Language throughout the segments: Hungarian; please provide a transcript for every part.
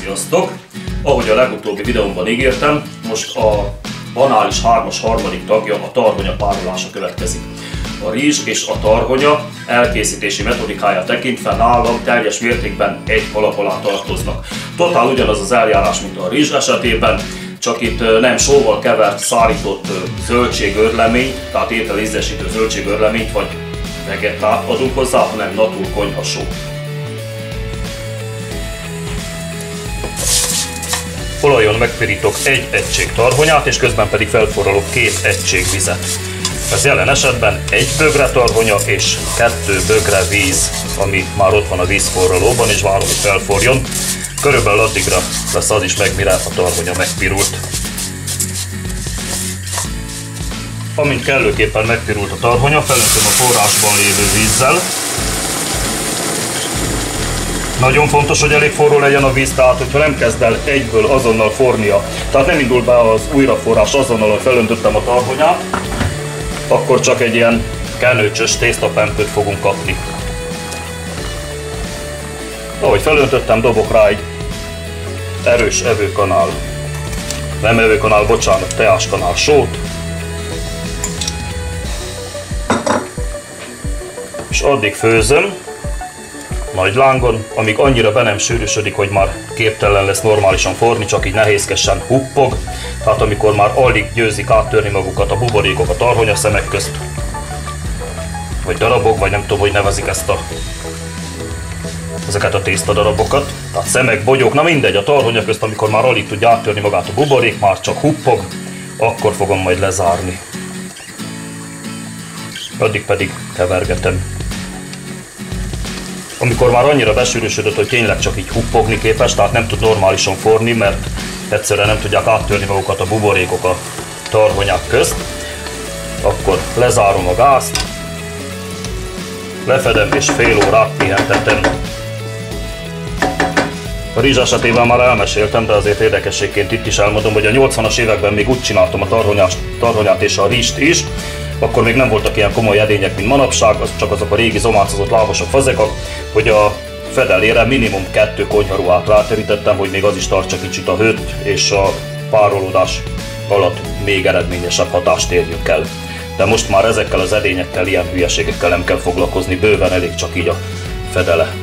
Sziasztok! Ahogy a legutóbbi videómban ígértem, most a banális hármas harmadik tagja a tarhonya párolása következik. A rizs és a tarhonya elkészítési metodikája tekintve nálam teljes mértékben egy kalap alá tartoznak. Totál ugyanaz az eljárás, mint a rizs esetében, csak itt nem sóval kevert, szárított zöldségörleményt, tehát ételízesítő zöldségörleményt vagy vegetát adunk hozzá, hanem natur konyha só. Olajon megpirítok egy egység tarhonyát, és közben pedig felforralok két egység vizet. Ez jelen esetben egy bögre tarhonya és kettő bögre víz, ami már ott van a vízforralóban, és várom, hogy felforjon. Körülbelül addigra lesz az is meg, mire a tarhonya megpirult. Amint kellőképpen megpirult a tarhonya, felöntöm a forrásban lévő vízzel, nagyon fontos, hogy elég forró legyen a víz, tehát hogyha nem kezd el egyből azonnal fornia, tehát nem indul be az újraforrás azonnal, hogy felöntöttem a tarhonyát, akkor csak egy ilyen kenőcsös tésztapempőt fogunk kapni. Ahogy felöntöttem, dobok rá egy erős evőkanál, nem evőkanál, bocsánat, teáskanál sót, és addig főzöm, nagy lángon, amíg annyira be nem sűrűsödik, hogy már képtelen lesz normálisan forni, csak így nehézkesen huppog. Tehát amikor már alig győzik áttörni magukat a buborékok a tarhonya szemek közt, vagy darabok, vagy nem tudom, hogy nevezik ezt a ezeket a tészta darabokat. Tehát szemek, bogyók, na mindegy, a tarhonya közt, amikor már alig tudja áttörni magát a buborék, már csak huppog, akkor fogom majd lezárni. Addig pedig kevergetem amikor már annyira besűrűsödött, hogy tényleg csak így huppogni képes, tehát nem tud normálisan forni, mert egyszerűen nem tudják áttörni magukat a buborékok a tarhonyák közt, akkor lezárom a gázt, lefedem és fél órát pihentetem. A rizs esetében már elmeséltem, de azért érdekességként itt is elmondom, hogy a 80-as években még úgy csináltam a tarhonyát, tarhonyát és a rizst is, akkor még nem voltak ilyen komoly edények, mint manapság, az csak azok a régi zomácozott lábasok fazekak, hogy a fedelére minimum kettő konyharuhát ráterítettem, hogy még az is tartsa kicsit a hőt, és a párolódás alatt még eredményesebb hatást érjünk el. De most már ezekkel az edényekkel, ilyen hülyeségekkel nem kell foglalkozni, bőven elég csak így a fedele.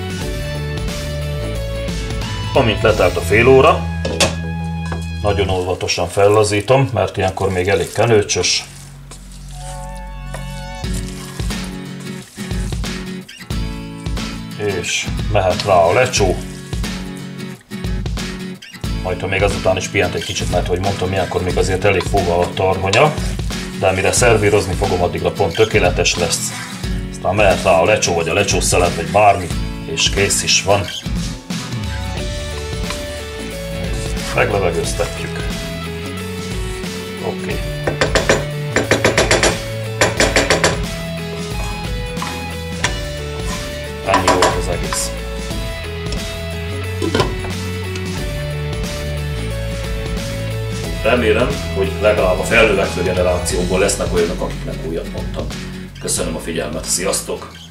Amint letelt a fél óra, nagyon óvatosan fellazítom, mert ilyenkor még elég kenőcsös, és mehet rá a lecsó. Majd ha még azután is pihent egy kicsit, mert hogy mondtam, ilyenkor még azért elég foga a tarhonya, de mire szervírozni fogom, addigra pont tökéletes lesz. Aztán mehet rá a lecsó, vagy a lecsó szelet, vagy bármi, és kész is van. Meglevegőztetjük. Oké. Okay. Remélem, hogy legalább a felnövekvő generációból lesznek olyanok, akiknek újat mondtam. Köszönöm a figyelmet, sziasztok!